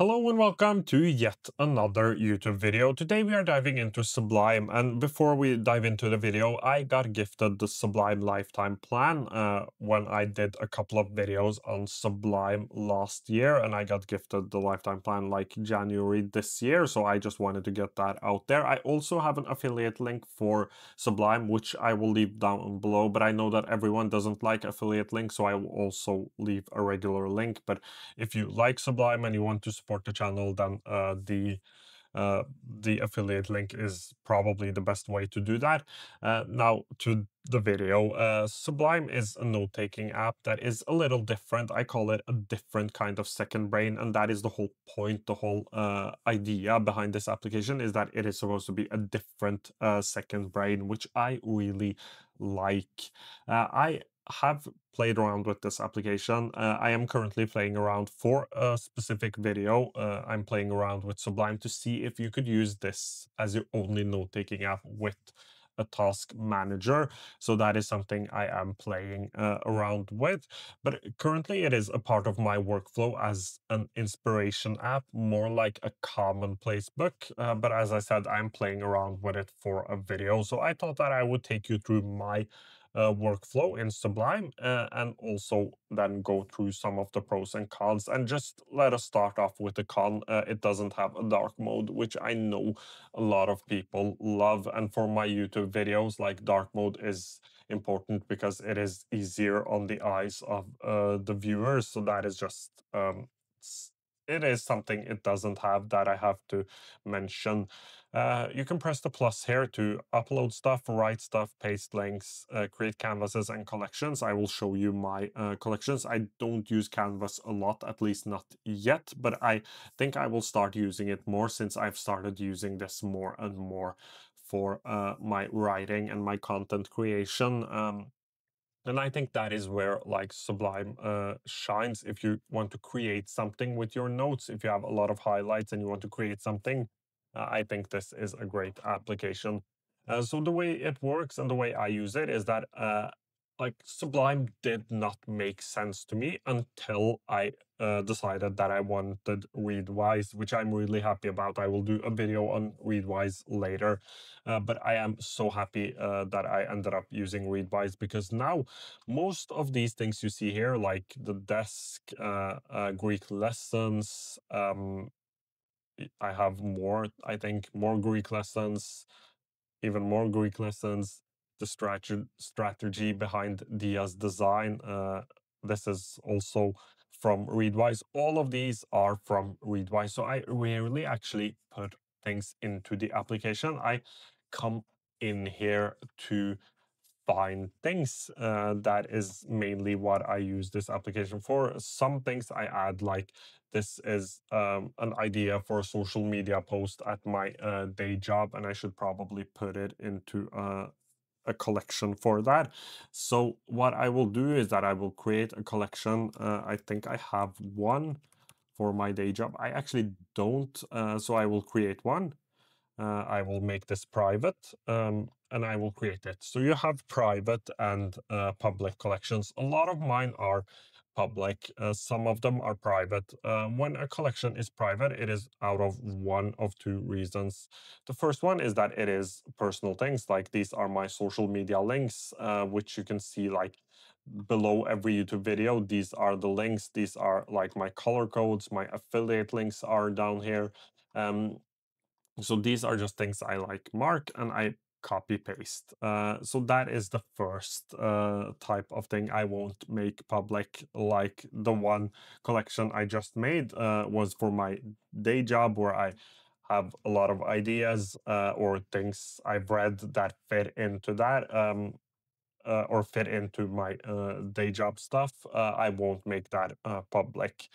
Hello and welcome to yet another YouTube video. Today we are diving into Sublime and before we dive into the video I got gifted the Sublime lifetime plan uh, when I did a couple of videos on Sublime last year and I got gifted the lifetime plan like January this year so I just wanted to get that out there. I also have an affiliate link for Sublime which I will leave down below but I know that everyone doesn't like affiliate links so I will also leave a regular link but if you like Sublime and you want to support the channel, then uh, the uh, the affiliate link is probably the best way to do that. Uh, now to the video. Uh, Sublime is a note-taking app that is a little different. I call it a different kind of second brain, and that is the whole point, the whole uh, idea behind this application is that it is supposed to be a different uh, second brain, which I really like. Uh, I have played around with this application. Uh, I am currently playing around for a specific video. Uh, I'm playing around with Sublime to see if you could use this as your only note-taking app with a task manager. So that is something I am playing uh, around with. But currently it is a part of my workflow as an inspiration app, more like a commonplace book. Uh, but as I said, I'm playing around with it for a video. So I thought that I would take you through my uh, workflow in Sublime uh, and also then go through some of the pros and cons. And just let us start off with the con. Uh, it doesn't have a dark mode, which I know a lot of people love. And for my YouTube videos, like dark mode is important because it is easier on the eyes of uh, the viewers. So that is just um, it is something it doesn't have that I have to mention. Uh, you can press the plus here to upload stuff, write stuff, paste links, uh, create canvases and collections. I will show you my uh, collections. I don't use Canvas a lot, at least not yet, but I think I will start using it more since I've started using this more and more for uh, my writing and my content creation. Um, and I think that is where like Sublime uh, shines. If you want to create something with your notes, if you have a lot of highlights and you want to create something, uh, I think this is a great application. Uh, so the way it works and the way I use it is that uh, like Sublime did not make sense to me until I uh, decided that I wanted Readwise, which I'm really happy about. I will do a video on Readwise later, uh, but I am so happy uh, that I ended up using Readwise because now most of these things you see here, like the desk, uh, uh, Greek lessons, um, I have more, I think, more Greek lessons, even more Greek lessons the strategy strategy behind Dia's design. Uh, this is also from Readwise. All of these are from Readwise. So I rarely actually put things into the application. I come in here to find things. Uh, that is mainly what I use this application for. Some things I add, like this is um, an idea for a social media post at my uh, day job, and I should probably put it into uh, a collection for that. So what I will do is that I will create a collection. Uh, I think I have one for my day job. I actually don't, uh, so I will create one. Uh, I will make this private um, and I will create it. So you have private and uh, public collections. A lot of mine are public. Uh, some of them are private. Um, when a collection is private, it is out of one of two reasons. The first one is that it is personal things, like these are my social media links, uh, which you can see like below every YouTube video. These are the links. These are like my color codes. My affiliate links are down here. Um, so these are just things I like mark and I copy paste. Uh, so that is the first uh, type of thing I won't make public like the one collection I just made uh, was for my day job where I have a lot of ideas uh, or things I've read that fit into that. Um, uh, or fit into my uh, day job stuff, I won't make that public.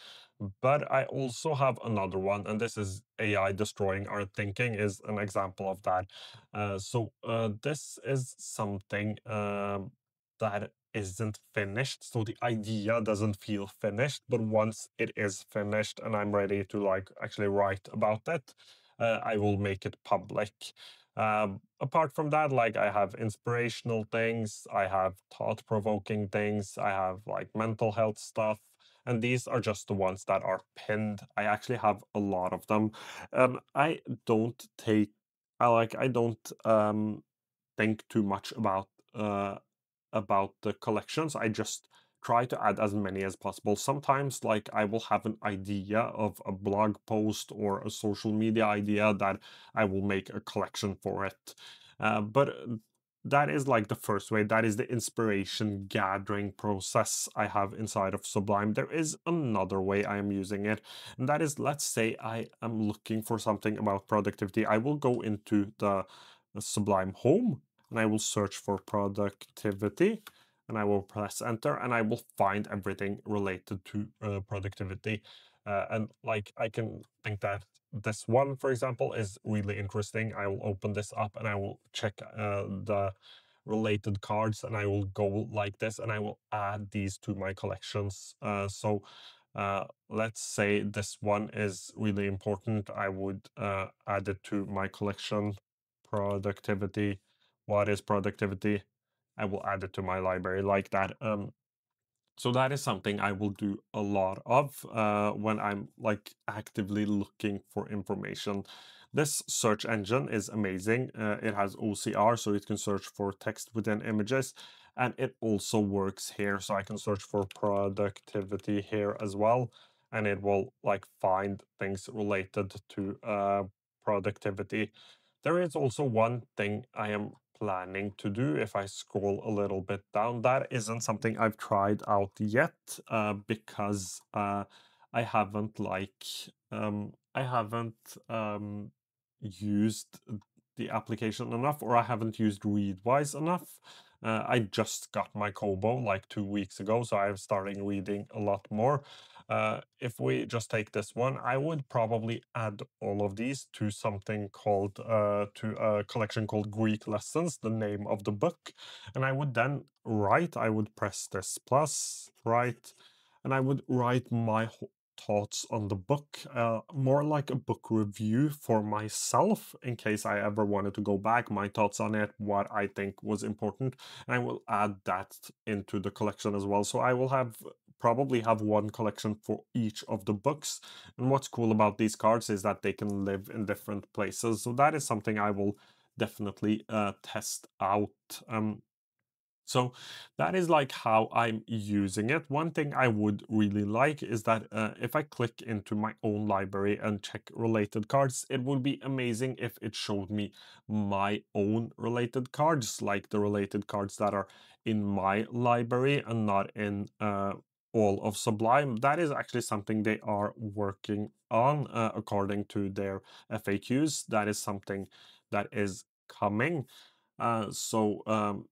But I also have another one, and this is AI destroying our thinking is an example of that. Uh, so uh, this is something um, that isn't finished. So the idea doesn't feel finished, but once it is finished and I'm ready to like actually write about it, I will make it public. Um, apart from that, like I have inspirational things, I have thought provoking things, I have like mental health stuff, and these are just the ones that are pinned. I actually have a lot of them. Um, I don't take, I like, I don't um, think too much about uh, about the collections. I just try to add as many as possible. Sometimes, like, I will have an idea of a blog post or a social media idea that I will make a collection for it. Uh, but that is like the first way. That is the inspiration gathering process I have inside of Sublime. There is another way I am using it, and that is let's say I am looking for something about productivity. I will go into the Sublime home and I will search for productivity and I will press enter and I will find everything related to uh, productivity. Uh, and like I can think that this one, for example, is really interesting. I will open this up and I will check uh, the related cards and I will go like this and I will add these to my collections. Uh, so uh, let's say this one is really important. I would uh, add it to my collection productivity. What is productivity? I will add it to my library like that. Um, so that is something I will do a lot of uh, when I'm like actively looking for information. This search engine is amazing. Uh, it has OCR, so it can search for text within images, and it also works here. So I can search for productivity here as well, and it will like find things related to uh, productivity. There is also one thing I am planning to do if I scroll a little bit down. That isn't something I've tried out yet uh, because uh, I haven't like um, I haven't um, used the application enough or I haven't used Readwise enough. Uh, I just got my Kobo like two weeks ago, so I'm starting reading a lot more. Uh, if we just take this one, I would probably add all of these to something called, uh, to a collection called Greek Lessons, the name of the book. And I would then write, I would press this plus, write, and I would write my thoughts on the book, uh, more like a book review for myself in case I ever wanted to go back, my thoughts on it, what I think was important, and I will add that into the collection as well. So I will have probably have one collection for each of the books. And what's cool about these cards is that they can live in different places. So that is something I will definitely uh, test out. Um, so that is like how I'm using it. One thing I would really like is that uh, if I click into my own library and check related cards, it would be amazing if it showed me my own related cards, like the related cards that are in my library and not in uh, all of Sublime. That is actually something they are working on uh, according to their FAQs. That is something that is coming. Uh, so um,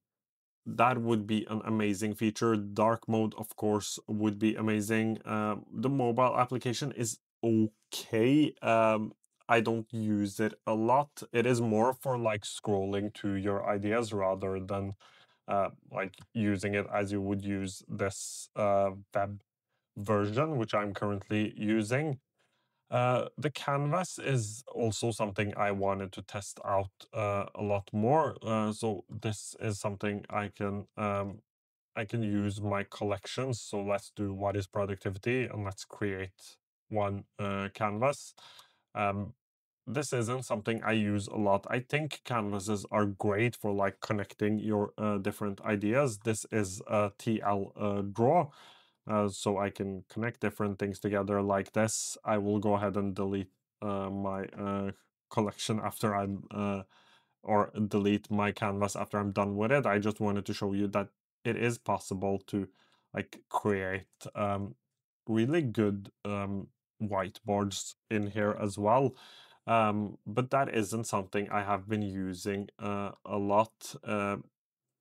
that would be an amazing feature. Dark mode, of course, would be amazing. Um, the mobile application is okay. Um, I don't use it a lot. It is more for like scrolling to your ideas rather than uh, like using it as you would use this uh, web version, which I'm currently using. Uh, the canvas is also something I wanted to test out uh, a lot more. Uh, so this is something I can um, I can use my collections. So let's do what is productivity and let's create one uh, canvas. Um, this isn't something I use a lot. I think canvases are great for like connecting your uh, different ideas. This is a TL uh, draw, uh, so I can connect different things together like this. I will go ahead and delete uh, my uh, collection after I'm, uh, or delete my canvas after I'm done with it. I just wanted to show you that it is possible to like create um, really good um, whiteboards in here as well. Um, but that isn't something I have been using uh, a lot. Uh,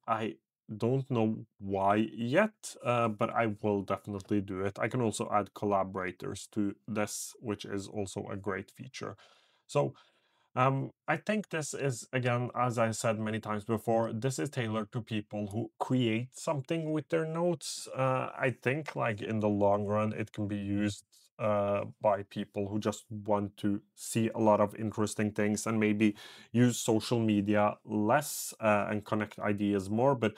I don't know why yet, uh, but I will definitely do it. I can also add collaborators to this, which is also a great feature. So um, I think this is, again, as I said many times before, this is tailored to people who create something with their notes. Uh, I think, like, in the long run, it can be used uh, by people who just want to see a lot of interesting things and maybe use social media less uh, and connect ideas more. But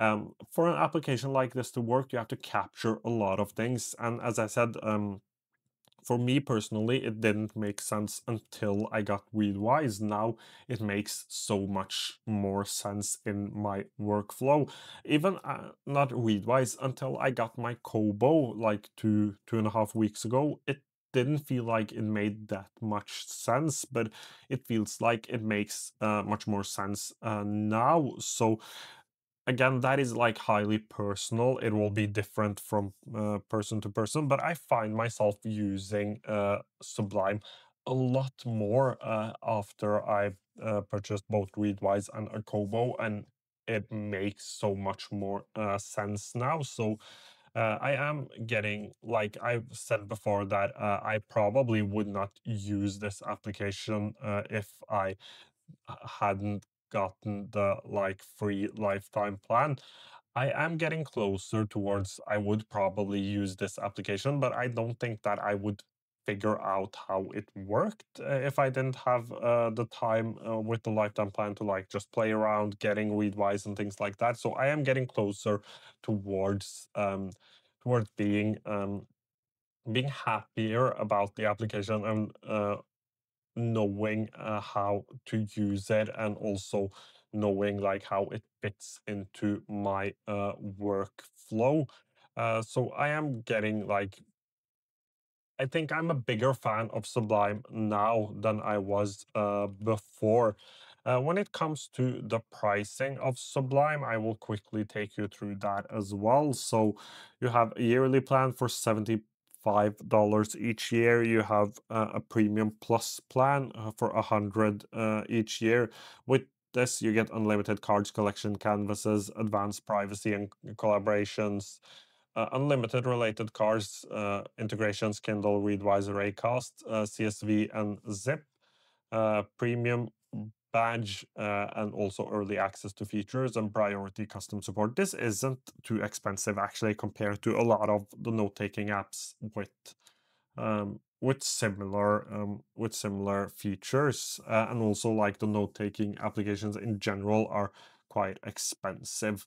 Um, for an application like this to work, you have to capture a lot of things. And as I said, um, for me personally, it didn't make sense until I got Readwise. Now it makes so much more sense in my workflow. Even uh, not Readwise until I got my Kobo like two two and a half weeks ago. It didn't feel like it made that much sense, but it feels like it makes uh, much more sense uh, now. So again, that is like highly personal. It will be different from uh, person to person, but I find myself using uh, Sublime a lot more uh, after I uh, purchased both Readwise and a Kobo, and it makes so much more uh, sense now. So uh, I am getting, like I've said before, that I probably would not use this application if I hadn't gotten the like free lifetime plan. I am getting closer towards I would probably use this application, but I don't think that I would figure out how it worked uh, if I didn't have uh, the time uh, with the lifetime plan to like just play around, getting Readwise and things like that. So I am getting closer towards um, towards being um, being happier about the application and uh, knowing uh, how to use it and also knowing like how it fits into my uh, workflow. Uh, so I am getting like, I think I'm a bigger fan of Sublime now than I was uh, before. Uh, when it comes to the pricing of Sublime, I will quickly take you through that as well. So you have a yearly plan for 70 $5 each year. You have uh, a premium plus plan uh, for 100 uh, each year. With this, you get unlimited cards, collection canvases, advanced privacy and collaborations, uh, unlimited related cards, uh, integrations, Kindle, Readwise, Raycast, uh, CSV, and Zip. Uh, premium badge, uh, and also early access to features and priority custom support. This isn't too expensive actually compared to a lot of the note-taking apps with um, with similar um, with similar features, uh, and also like the note-taking applications in general are quite expensive.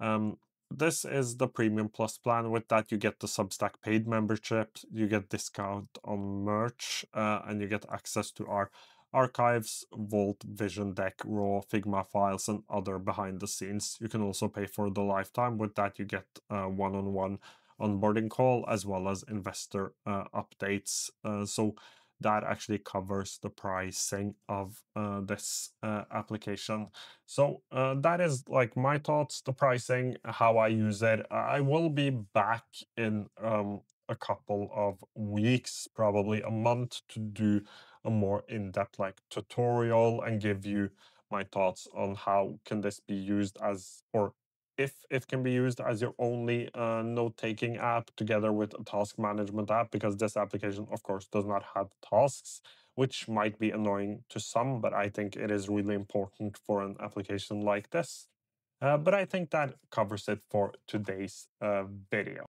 Um, this is the Premium Plus plan. With that, you get the Substack paid membership, you get discount on merch, uh, and you get access to our archives, Vault, Vision Deck, Raw, Figma files, and other behind the scenes. You can also pay for the lifetime. With that, you get a one-on-one onboarding call as well as investor uh, updates. Uh, so that actually covers the pricing of uh, this uh, application. So uh, that is like my thoughts, the pricing, how I use it. I will be back in um, a couple of weeks, probably a month, to do a more in-depth like tutorial and give you my thoughts on how can this be used as or if it can be used as your only uh, note-taking app together with a task management app, because this application, of course, does not have tasks, which might be annoying to some, but I think it is really important for an application like this. Uh, but I think that covers it for today's uh, video.